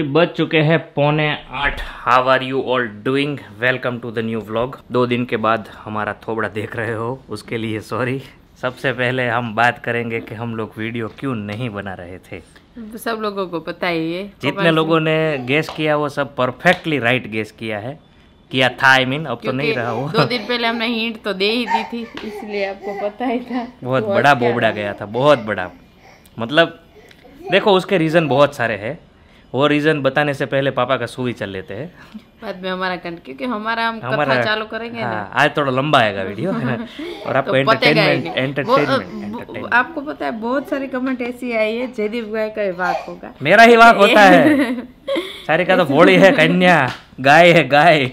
जी बज चुके हैं पौने आठ। How are you all doing welcome to the new vlog दो दिन के बाद हमारा थोबड़ा देख रहे हो उसके लिए सॉरी सबसे पहले हम बात करेंगे कि हम लोग वीडियो क्यों नहीं बना रहे थे। सब लोगों को पता ही है। जितने लोगों ने गेस किया वो सब परफेक्टली राइट गेस किया है। किया था आई I मीन mean, अब तो नहीं रहा वो दो दिन पहले हमने हिंट तो दे ही दी थी इसलिए आपको पता ही था। बहुत बड़ा बोबड़ा गया था बहुत बड़ा। मतलब देखो उसके रीज़न बहुत सारे हैं। वो रीज़न बताने से पहले पापा का सू चल लेते हैं। बाद में हमारा कंट क्योंकि हमारा हम हमारा कथा चालू करेंगे ना। हाँ, आज थोड़ा लंबा आएगा वीडियो और आपको तो ही एंटरटेनमेंट एंटरटेनमेंट आपको पता है बहुत सारी कमेंट ऐसी आई है जयदीप गाय का वाक होगा। मेरा ही वाक होता है। सारे का तो भोड़ी है कन्या गाय है गाय।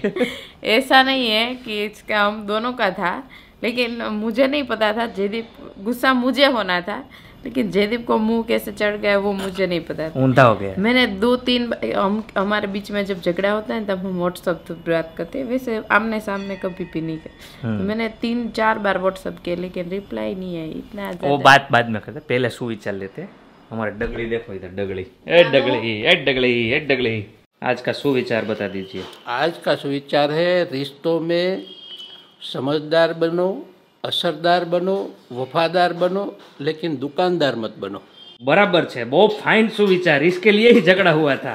ऐसा नहीं है कि इसका हम दोनों का था लेकिन मुझे नहीं पता था जयदीप गुस्सा मुझे होना था। लेकिन जयदीप को मुँह कैसे चढ़ गया वो मुझे नहीं पता था। ऊंधा हो गया। मैंने दो तीन हम हमारे बीच में जब झगड़ा होता है तब हम व्हाट्सअप पे बात करते हैं। वैसे आमने सामने कभी भी नहीं करते। हम्म। तो मैंने तीन चार बार व्हाट्सअप किए लेकिन रिप्लाई नहीं है इतना वो बात बाद में करते पहले सू ही चल लेते हमारे डगली देखो इधर डगली। ए डगली ए डगली ए डगली। आज का सुविचार बता दीजिए। आज का सुविचार है रिश्तों में समझदार बनो असरदार बनो वफादार बनो लेकिन दुकानदार मत बनो बराबर છે બહુ ફાઇન સુવિચાર इसके लिए ही झगड़ा हुआ था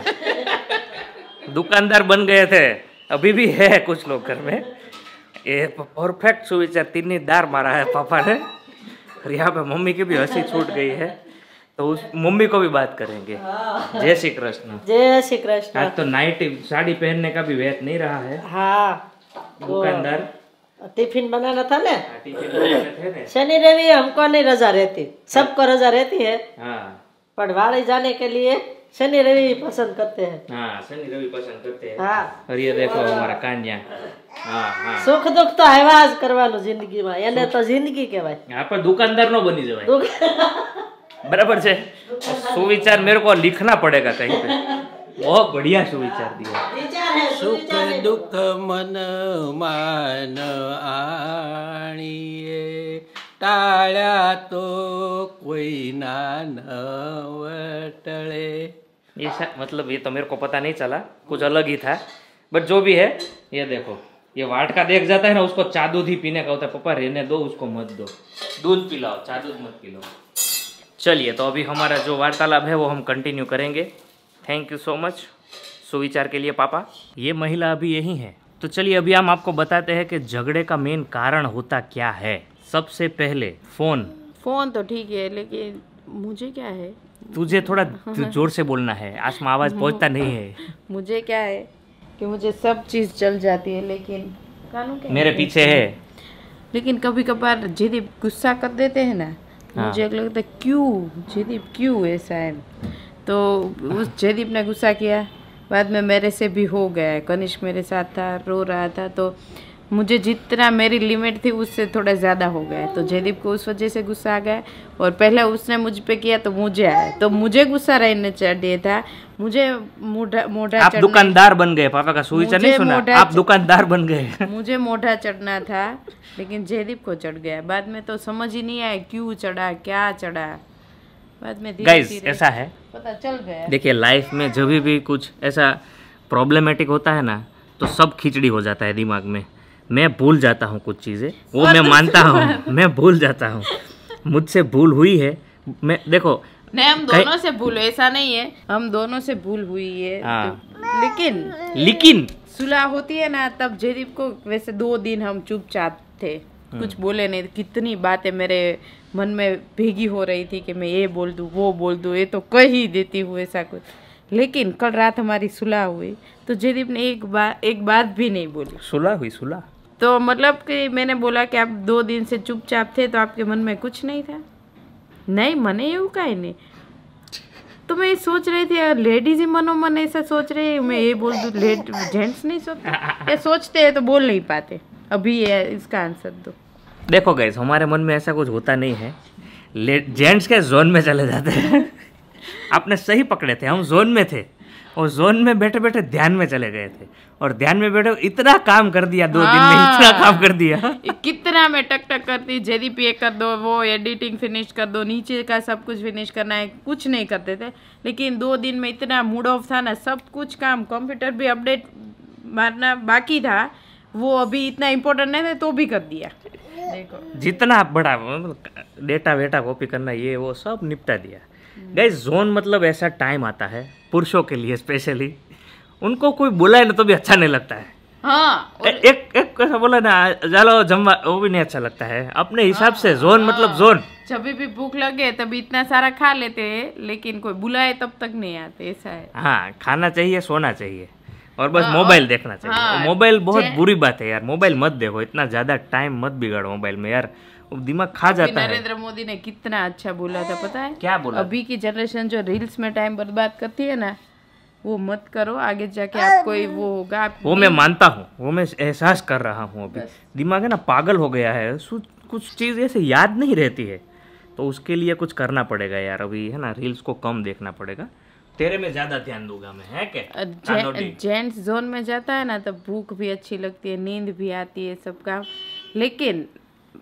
दुकानदार बन गए थे अभी भी है कुछ लोग घर में ये परफेक्ट सुविचार तीन दार मारा है पापा ने और यहाँ पे मम्मी की भी हंसी छूट गई है तो उस मम्मी को भी बात करेंगे जय श्री कृष्ण जय श्री कृष्ण आज तो नाइट साड़ी पहनने का भी वेत नहीं रहा है हाँ दुकानदार टिफ़िन बनाना था हाँ, ना? शनि रवि हमको नहीं रजा रहती। सबको रजा रहती है। हाँ। पढ़वाड़े जाने के लिए शनि रवि पसंद करते हैं। हाँ, शनि रवि पसंद करते हैं। और ये देखो हमारा कान्या सुख हाँ हाँ સુખ करवा लो ज़िंदगी में। यानी तो ज़िंदगी के भाई यहाँ पर दुकानदार नो बनी जाए बराबर से। सुविचार मेरे को लिखना पड़ेगा कहीं पे। बहुत बढ़िया सुविचार दिया। सुख દુઃખ મન માન આણીએ ટાળ્યા તો કોઈના નવટળે ये सा- मतलब ये तो मेरे को पता नहीं चला कुछ अलग ही था बट जो भी है ये देखो ये वाटका देख जाता है ना उसको चा दूध ही पीने का होता है पापा रहने दो उसको मत दो दूध पिलाओ चा दूध मत पिलाओ चलिए तो अभी हमारा जो वार्तालाप है वो हम कंटिन्यू करेंगे थैंक यू सो मच सुविचार के लिए पापा? ये महिला अभी यही है। तो चलिए अभी हम आपको बताते हैं कि झगड़े का मेन कारण होता क्या है। सबसे पहले फ़ोन। फ़ोन तो ठीक है लेकिन मुझे क्या है? तुझे थोड़ा ज़ोर से बोलना है। आज आवाज़ पहुँचता नहीं है। मुझे क्या है कि मुझे सब चीज़ चल जाती है लेकिन कानून क्या मेरे पीछे है। लेकिन कभी कभार जयदीप गुस्सा कर देते हैं ना हाँ। मुझे लगता है क्यों? जयदीप क्यों ऐसा है? तो उस जयदीप ने गुस्सा किया। बाद में मेरे से भी हो गया है। कनिष्क मेरे साथ था रो रहा था तो मुझे जितना मेरी लिमिट थी उससे थोड़ा ज़्यादा हो गया। तो जयदीप को उस वजह से गुस्सा आ गया और पहले उसने मुझ पे किया तो मुझे आया तो मुझे गुस्सा रहने चाहिए था मुझे मोढ़ा मोढ़ा आप दुकानदार बन गए पापा का सुविचार नहीं सुना। आप दुकानदार बन गए। मुझे मोढ़ा चढ़ना था लेकिन जयदीप को चढ़ गया। बाद में तो समझ ही नहीं आया क्यों चढ़ा क्या चढ़ा? बाद में गाइस ऐसा है। पता चल गया देखिए लाइफ में जब भी कुछ ऐसा प्रॉब्लमेटिक होता है ना तो सब खिचड़ी हो जाता है दिमाग में। मैं भूल जाता हूँ कुछ चीज़ें। वो मैं मानता हूँ मैं भूल जाता हूँ। मुझसे भूल हुई है। मैं देखो नहीं हम दोनों से भूल ऐसा नहीं है। हम दोनों से भूल हुई है। तो- लेकिन लेकिन सुलह होती है ना तब जयदीप को वैसे दो दिन हम चुपचाप थे। कुछ बोले नहीं कितनी बातें मेरे मन में भीगी हो रही थी कि मैं ये बोल दूँ वो बोल दूँ ये तो कह ही देती हूँ ऐसा कुछ लेकिन कल रात हमारी सुलह हुई तो जयदीप ने एक बार एक बात भी नहीं बोली सुलह हुई सुलह तो मतलब कि मैंने बोला कि आप दो दिन से चुपचाप थे तो आपके मन में कुछ नहीं था नहीं मने એવું કાંઈ नहीं तो मैं सोच रही थी यार लेडीज ही मनो मन ऐसा सोच रही है मैं ये बोल दूँ लेट जेंट्स नहीं सोचते ये सोचते हैं तो बोल नहीं पाते अभी ये इसका आंसर दो देखो गैस हमारे मन में ऐसा कुछ होता नहीं है। जेंट्स के जोन में चले जाते हैं। आपने सही पकड़े थे हम जोन में थे। और जोन में बैठे बैठे ध्यान में चले गए थे। और ध्यान में बैठे इतना काम कर दिया दो दिन में इतना काम कर दिया। कितना मैं टक टक करती जेडीप ये कर दो वो एडिटिंग फिनिश कर दो नीचे का सब कुछ फिनिश करना है कुछ नहीं करते थे। लेकिन दो दिन में इतना मूड ऑफ़ था ना सब कुछ काम कंप्यूटर भी अपडेट मारना बाकी था। वो अभी इतना इम्पोर्टेंट नहीं था तो भी कर दिया। देखो। जितना बड़ा मतलब डेटा वेटा कॉपी करना ये वो सब निपटा दिया। गई जोन मतलब ऐसा टाइम आता है पुरुषों के लिए स्पेशली उनको कोई बुलाए ना तो भी अच्छा नहीं लगता है। हाँ और... ए, एक एक ऐसा बोला ना चलो जमवा वो भी नहीं अच्छा लगता है। अपने हिसाब से जोन मतलब जोन जब भी भूख लगे तभी इतना सारा खा लेते हैं लेकिन कोई बुलाए तब तक नहीं आते ऐसा है। हाँ खाना चाहिए सोना चाहिए। और बस मोबाइल देखना चाहिए। हाँ, मोबाइल बहुत बुरी बात है यार मोबाइल मत देखो इतना ज़्यादा टाइम मत बिगाड़ो मोबाइल में यार। दिमाग खा जाता है। नरेंद्र मोदी ने कितना अच्छा बोला था पता है? क्या बोला? अभी की जनरेशन जो रील्स में टाइम बर्बाद करती है ना वो मत करो आगे जाके आपको ही वो होगा। आप वो मैं मानता हूँ वो मैं एहसास कर रहा हूँ अभी। दिमाग है ना पागल हो गया है कुछ चीज़ ऐसे याद नहीं रहती है। तो उसके लिए कुछ करना पड़ेगा यार अभी है ना रील्स को कम देखना पड़ेगा। तेरे में ज़्यादा ध्यान दूँगा मैं है क्या? जेंट्स जोन में जाता है ना तब भूख भी अच्छी लगती है नींद भी आती है सब काम। लेकिन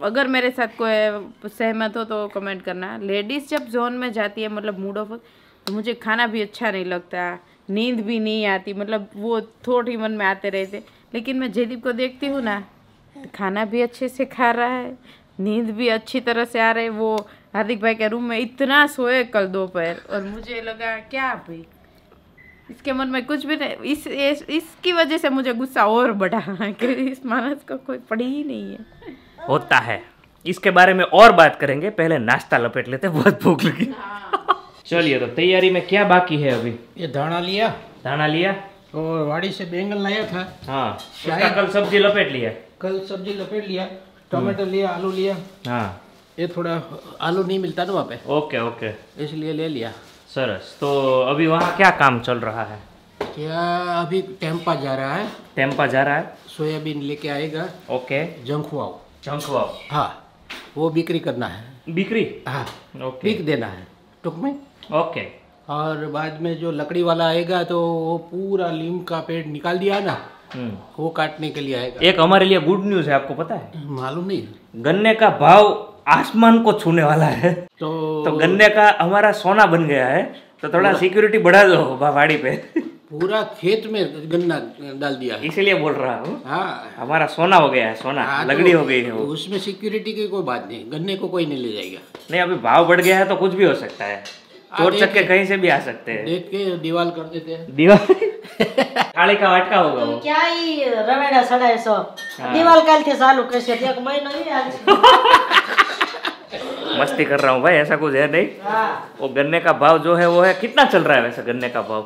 अगर मेरे साथ कोई सहमत हो तो कमेंट करना। लेडीज़ जब जोन में जाती है मतलब मूड ऑफ़ तो मुझे खाना भी अच्छा नहीं लगता नींद भी नहीं आती मतलब वो ही मन में आते रहते। लेकिन मैं जयदीप को देखती हूँ ना तो खाना भी अच्छे से खा रहा है नींद भी अच्छी तरह से आ रही है वो हार्दिक भाई के रूम में इतना सोए कल दोपहर और मुझे लगा क्या भाई? इसके मन में कुछ भी नहीं इस, इस इसकी वजह से मुझे गुस्सा और बढ़ा कि इस मानस को कोई पड़ी ही नहीं है। होता है। इसके बारे में और बात करेंगे पहले नाश्ता लपेट लेते बहुत भूख लगी। चलिए तो तैयारी में क्या बाकी है अभी? ये धाना लिया। धाना लिया? और वाड़ी से बैंगन लाया था। हाँ उसका कल सब्ज़ी लपेट लिया। कल सब्ज़ी लपेट लिया टमाटर लिया आलू लिया। हाँ। ये थोड़ा आलू नहीं मिलता ना वहाँ पे। Okay okay. इसलिए ले लिया। सरस तो अभी वहाँ क्या काम चल रहा है? क्या अभी टेम्पा जा रहा है। टेम्पा जा रहा है? सोयाबीन लेके आएगा। ओके। जंखुआओ झंखवाओ हाँ वो बिक्री करना है। बिक्री? हाँ ओके। बिक देना है। टुक में। ओके। और बाद में जो लकड़ी वाला आएगा तो वो पूरा लीम का पेड़ निकाल दिया ना हम्म। वो काटने के लिए आएगा। एक हमारे लिए गुड न्यूज़ है आपको पता है? मालूम नहीं। गन्ने का भाव आसमान को छूने वाला है। तो तो गन्ने का हमारा सोना बन गया है। तो थोड़ा सिक्योरिटी बढ़ा दो बाड़ी पे। पूरा खेत में गन्ना डाल दिया है। इसीलिए बोल रहा हूँ। हाँ। हमारा सोना हो गया है सोना। हाँ, तो लगड़ी हो गई है वो। उसमें सिक्योरिटी की कोई बात नहीं। गन्ने को कोई नहीं ले जाएगा। नहीं अभी भाव बढ़ गया है तो कुछ भी हो सकता है। चोर देख- चक्के कहीं से भी आ सकते हैं। देख के दीवार कर देते हैं। दीवार थाली का वाटका होगा वो। क्या ही रवेड़ा सड़ाए सो दिवाल काल थे चालू कैसे एक महीना नहीं आज। मस्ती कर रहा हूँ भाई ऐसा कुछ है नहीं। हाँ। वो गन्ने का भाव जो है वो है कितना चल रहा है वैसे गन्ने का भाव?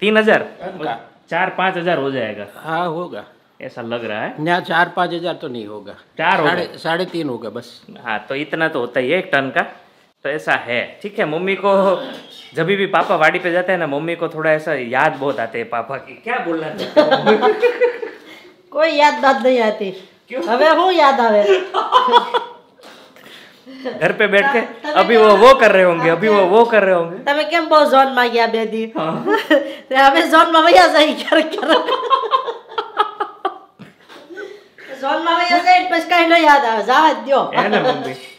तीन हज़ार? का। चार पाँच हज़ार हो जाएगा। हाँ होगा। ऐसा लग रहा है। यहाँ चार पाँच हज़ार तो नहीं होगा। चार होगा। साढ़े तीन होगा बस। हाँ तो इतना तो होता ही है एक टन का। तो ऐसा है। ठीक है मम्मी को जब भी पापा वाड़ी पे जाते हैं ना मम्मी को थोड़ा ऐसा याद बहुत आते हैं पापा की क्या बोलना चाहते हो? कोई याद बात नहीं आती હવે હું યાદ આવે घर पे बैठ के अभी वो वो कर रहे होंगे अभी वो वो कर रहे होंगे તમે કેમ બહુ ઝોન માં ગયા બે દી તે હવે ઝોન માં વયા જાય ક્યારેક ક્યારેક ઝોન માં વયા જાય એટલે પછી કઈ ન યાદ આવે જવા જ દ્યો है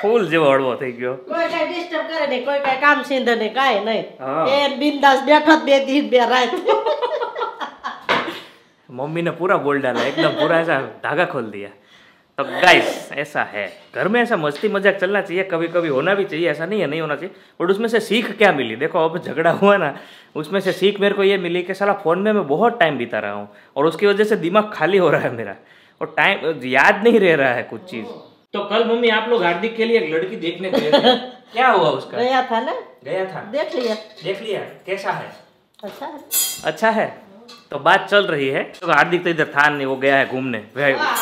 ફૂલ જેવો હળવો થઈ ગયો કોઈ કઈ ડિસ્ટર્બ કરે નહીં કોઈ કઈ કામ સિંધે નહીં કાંઈ નહીં હા. એ બિંદાસ બેઠો જ બે દી બે રાત मम्मी ने पूरा बोल डाला एकदम पूरा ऐसा धागा खोल दिया तो गाइस ऐसा है घर में ऐसा मस्ती मजाक चलना चाहिए कभी कभी होना भी चाहिए ऐसा नहीं है नहीं होना चाहिए बट उसमें से सीख क्या मिली देखो अब झगड़ा हुआ ना उसमें से सीख मेरे को ये मिली कि साला फ़ोन में मैं बहुत टाइम बिता रहा हूँ और उसकी वजह से दिमाग खाली हो रहा है मेरा और टाइम याद नहीं रह रहा है कुछ चीज़ तो कल मम्मी आप लोग हार्दिक के लिए एक लड़की देखने गए क्या हुआ उसका? गया था ना? गया था। देख लिया। देख लिया। कैसा है? अच्छा है। अच्छा है? तो बात चल रही है। तो हार्दिक तो इधर था नहीं वो गया है घूमने। हाँ,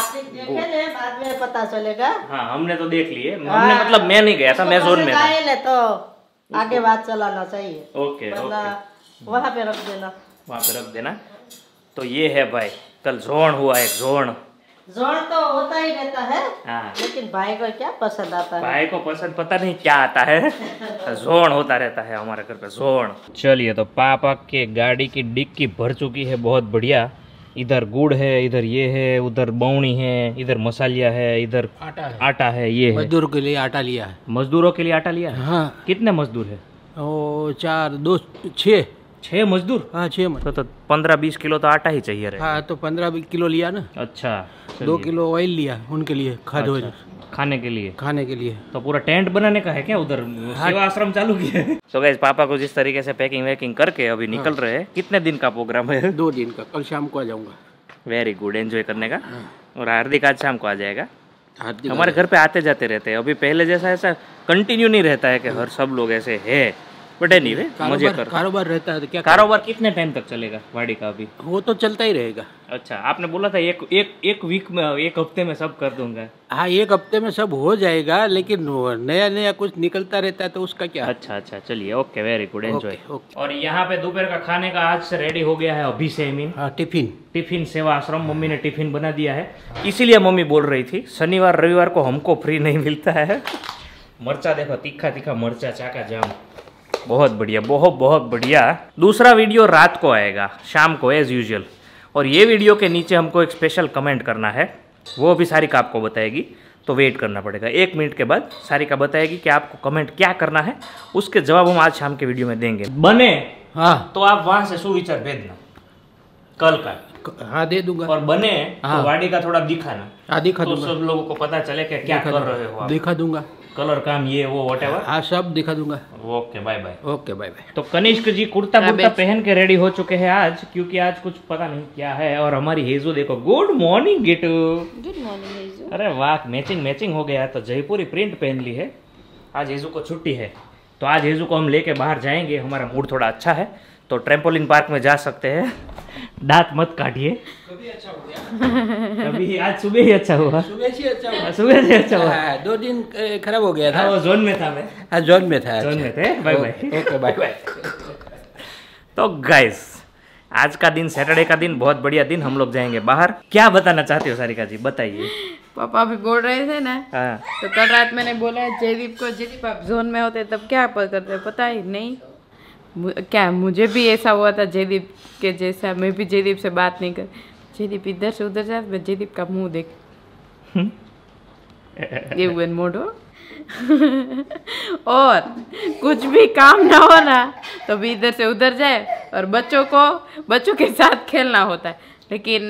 बाद में पता चलेगा। हाँ हमने तो देख लिए। हाँ। हमने मतलब मैं नहीं गया था मैं जोन में था। तो आगे बात चलाना चाहिए। ओके वहाँ पे रख देना। वहाँ पे रख देना। तो ये है भाई कल जोन हुआ है जोन। जोड़ तो होता ही रहता है हाँ। लेकिन भाई को क्या पसंद आता है? भाई को पसंद पता नहीं क्या आता है। जोन होता रहता है हमारे घर पे जोन। चलिए तो पापा के गाड़ी की डिक्की भर चुकी है बहुत बढ़िया। इधर गुड़ है इधर ये है उधर बौनी है इधर मसालिया है इधर आटा है। आटा है ये है। मजदूर के लिए आटा लिया है। मजदूरों के लिए आटा लिया है? हाँ। कितने मजदूर है? ओ चार दो छः। छह मजदूर? हाँ छः मजदूर। तो तो पंद्रह बीस किलो तो आटा ही चाहिए रहे हाँ तो पंद्रह किलो लिया ना। अच्छा दो किलो ऑयल लिया उनके लिए खाद अच्छा, खाने के लिए। खाने के लिए। तो पूरा टेंट बनाने का है क्या उधर? सेवा आश्रम चालू किया है। सो गाइस पापा को जिस तरीके से पैकिंग वैकिंग करके अभी निकल हाँ। रहे हैं कितने दिन का प्रोग्राम है? दो दिन का कल शाम को आ जाऊँगा। वेरी गुड एंजॉय करने का। और हार्दिक आज शाम को आ जाएगा। हार्दिक हमारे घर पे आते जाते रहते हैं। अभी पहले जैसा ऐसा कंटिन्यू नहीं रहता है कि हर सब लोग ऐसे है। बट एनी वे मज़े कारोबार कर। कारोबार रहता है तो क्या कारोबार कितने टाइम तक चलेगा वाड़ी का अभी? वो तो चलता ही रहेगा। अच्छा आपने बोला था एक एक एक वीक में एक हफ़्ते में सब कर दूँगा। हाँ एक हफ़्ते में सब हो जाएगा लेकिन नया नया कुछ निकलता रहता है तो उसका क्या? अच्छा अच्छा चलिए ओके वेरी गुड एंजॉय। और यहाँ पे दोपहर का खाने का आज से रेडी हो गया है अभी से मीन टिफ़िन टिफ़िन सेवा आश्रम मम्मी ने टिफ़िन बना दिया है। इसीलिए मम्मी बोल रही थी शनिवार रविवार को हमको फ्री नहीं मिलता है। मरचा देखो तीखा तीखा मरचा चाका जाम। बहुत बढ़िया बहुत बहुत बढ़िया। दूसरा वीडियो रात को आएगा शाम को एज यूजुअल और ये वीडियो के नीचे हमको एक स्पेशल कमेंट करना है वो भी सारिका आपको बताएगी तो वेट करना पड़ेगा। एक मिनट के बाद सारिका बताएगी कि आपको कमेंट क्या करना है उसके जवाब हम आज शाम के वीडियो में देंगे। बने। हाँ। तो आप वहाँ से सुविचार भेजना कल का। हाँ दे दूँगा। और बने हाँ। तो वाड़ी का थोड़ा दिखाना। हाँ दिखा तो सब लोगों को पता चले कि क्या कर रहे हो दिखा दूँगा। कलर काम ये वो वट हाँ सब दिखा दूँगा। Okay bye bye okay bye bye तो कनिष्क जी कुर्ता कुर्ता पहन के रेडी हो चुके हैं आज क्योंकि आज कुछ पता नहीं क्या है और हमारी हेजू देखो गुड मॉर्निंग गेटू गुड मॉर्निंग अरे वाह मैचिंग मैचिंग हो गया तो जयपुरी प्रिंट पहन ली है। आज हेजू को छुट्टी है तो आज हेजू को हम लेके बाहर जाएँगे हमारा मूड थोड़ा अच्छा है। तो ट्रेम्पोलिन पार्क में जा सकते हैं। दांत मत काटिए। कभी आज सुबह ही अच्छा हुआ। सुबह से अच्छा हुआ। सुबह से अच्छा हुआ। हाँ, दो दिन खराब हो गया हाँ, था वो जोन में था मैं। हाँ जोन में था जोन अच्छा। में थे। Bye bye okay bye bye तो गाइस आज का दिन सैटरडे का दिन बहुत बढ़िया दिन। हम लोग जाएँगे बाहर। क्या बताना चाहते हो सारिका जी? बताइए। पापा अभी बोल रहे थे ना हाँ। तो कल रात मैंने बोला जयदीप को जयदीप आप जोन में होते तब क्या करते पता ही नहीं। क्या मुझे भी ऐसा हुआ था जयदीप के जैसा, मैं भी जयदीप से बात नहीं कर, जयदीप इधर से उधर जा, मैं जयदीप का मुँह देख, ये हुए मोटो। और कुछ भी काम ना हो ना तो भी इधर से उधर जाए, और बच्चों को, बच्चों के साथ खेलना होता है। लेकिन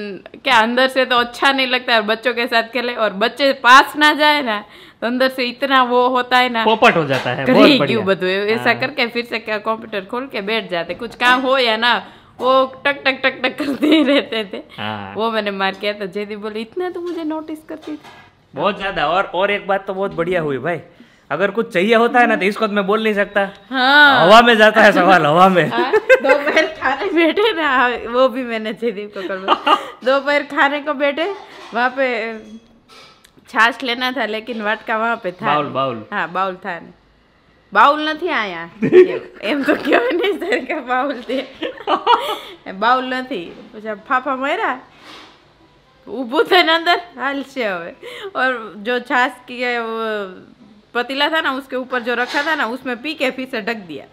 क्या अंदर से तो अच्छा नहीं लगता है बच्चों के साथ खेले और बच्चे पास ना जाए ना तो अंदर से इतना वो होता है ना। पोपट हो जाता है बहुत क्यों बधु ऐसा हाँ। करके फिर से क्या कंप्यूटर खोल के बैठ जाते कुछ काम हो या ना वो टक टक टक टक करते ही रहते थे। हाँ। वो मैंने मार किया तो जयदी बोली इतना तो मुझे नोटिस करती थी बहुत ज़्यादा और और एक बात तो बहुत बढ़िया हुई भाई। अगर कुछ चाहिए होता है ना तो इसको तो मैं बोल नहीं सकता हाँ हवा में जाता है सवाल हवा में हाँ, दोपहर खाने बैठे ना वो भी मैंने जयदीप को कर दोपहर खाने को बैठे वहाँ पे छाछ लेना था लेकिन वाटका वहाँ पे था बाउल, नहीं। बाउल। हाँ बाउल था नहीं બાઉલ નથી આયા એમ તો કહેવાય નહીં સર કે બાઉલ તે બાઉલ નથી પછી આ ફાફા માર્યા ઊભું થઈને અંદર હાલશે હવે और जो छाछ की है वो पतीला था ना उसके ऊपर जो रखा था ना उसमें पी के फिर से ढक दिया।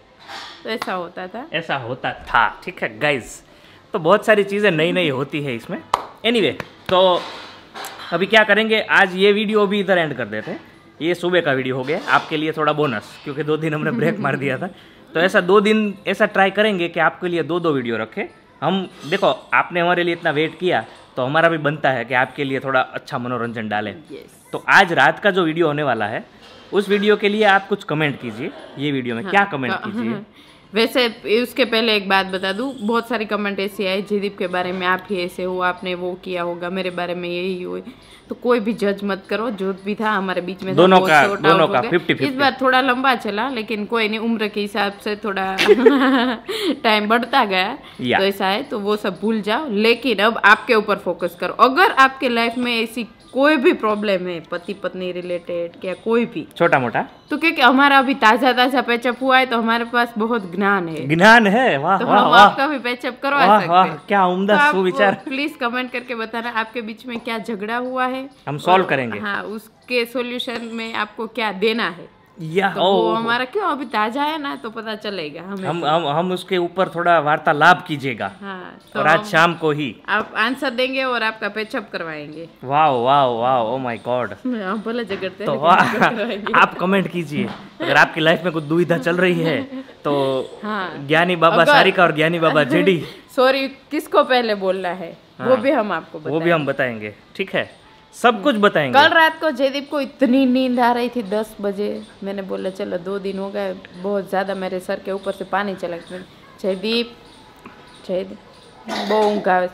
तो ऐसा होता था। ऐसा होता था ठीक है गाइज़ तो बहुत सारी चीज़ें नई नई होती है इसमें। एनीवे तो अभी क्या करेंगे? आज ये वीडियो भी इधर एंड कर देते हैं। ये सुबह का वीडियो हो गया आपके लिए थोड़ा बोनस क्योंकि दो दिन हमने ब्रेक मार दिया था। तो ऐसा दो दिन ऐसा ट्राई करेंगे कि आपके लिए दो दो वीडियो रखें। हम देखो आपने हमारे लिए इतना वेट किया तो हमारा भी बनता है कि आपके लिए थोड़ा अच्छा मनोरंजन डालें। Yes. तो आज रात का जो वीडियो होने वाला है उस वीडियो के लिए आप कुछ कमेंट कीजिए ये वीडियो में हाँ, क्या कमेंट कीजिए? वैसे उसके पहले एक बात बता दूँ बहुत सारी कमेंट ऐसी आई जयदीप के बारे में आप ही ऐसे हो आपने वो किया होगा मेरे बारे में यही हुए तो कोई भी जज मत करो जो भी था हमारे बीच में दोनों का- दोनों का गया। 50-50 इस बार थोड़ा लंबा चला लेकिन कोई नहीं उम्र के हिसाब से थोड़ा टाइम बढ़ता गया। तो ऐसा है तो वो सब भूल जाओ। लेकिन अब आपके ऊपर फोकस करो। अगर आपके लाइफ में ऐसी कोई भी प्रॉब्लम है पति पत्नी रिलेटेड या कोई भी छोटा मोटा तो क्योंकि हमारा अभी ताज़ा ताज़ा पैचअप हुआ है तो हमारे पास बहुत ज्ञान है। ज्ञान है? वाह तो वाह हम वाह। आपका भी पैचअप करवा वाह सकते वाह हैं। क्या उम्दा तो सुविचार। प्लीज़ कमेंट करके बताना आपके बीच में क्या झगड़ा हुआ है हम सॉल्व करेंगे। हाँ उसके सॉल्यूशन में आपको क्या देना है। या तो वो हमारा क्यों? अभी ताज़ा है ना तो पता चलेगा हमें हम हम हम उसके ऊपर थोड़ा वार्तालाप कीजिएगा। हाँ तो और आज शाम को ही। आप आंसर देंगे और आपका पेचअप करवाएँगे। वाह वाह वाह ओ माय गॉड हम भले तो हैं। आप कमेंट कीजिए। अगर आपकी लाइफ में कुछ दुविधा चल रही है तो हाँ। ज्ञानी बाबा अगर- सारिका और ज्ञानी बाबा जेडी। सॉरी किसको पहले बोलना है? वो हाँ। भी हम आपको वो भी हम बताएँगे ठीक है? सब कुछ बताएँगे। कल रात को जयदीप को इतनी नींद आ रही थी दस बजे। मैंने बोला चलो दो दिन हो गए बहुत ज़्यादा मेरे सर के ऊपर से पानी चला गया। जयदीप जयदीप बो ऊँगा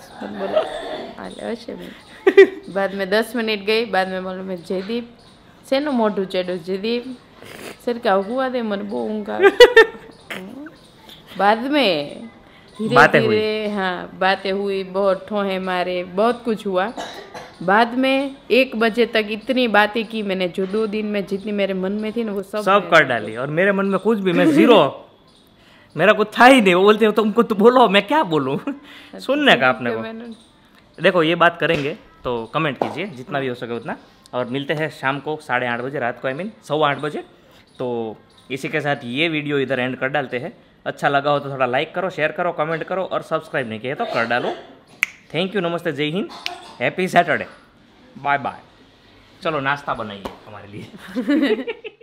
बाद में दस मिनट गई बाद में बोलो मैं जयदीप से नो मोटू चेडो जयदीप सर क्या हुआ ચડ્યું मन बो ऊँगा बाद में धीरे धीरे हाँ बातें हुई बहुत ठोहे मारे बहुत कुछ हुआ। बाद में एक बजे तक इतनी बातें की मैंने जो दो दिन में जितनी मेरे मन में थी ना वो सब सब कर डाली। और मेरे मन में कुछ भी मैं ज़ीरो। मेरा कुछ था ही नहीं। वो बोलते हो तो तुमको तो बोलो मैं क्या बोलूँ? सुनने का आपने को देखो ये बात करेंगे तो कमेंट कीजिए जितना भी हो सके उतना। और मिलते हैं शाम को साढ़े आठ बजे रात को आई मीन सवा आठ बजे। तो इसी के साथ ये वीडियो इधर एंड कर डालते हैं। अच्छा लगा हो तो थोड़ा लाइक करो शेयर करो कमेंट करो और सब्सक्राइब नहीं किया तो कर डालो। थैंक यू नमस्ते जय Hind happy Saturday bye bye चलो नाश्ता बनाइए हमारे लिए।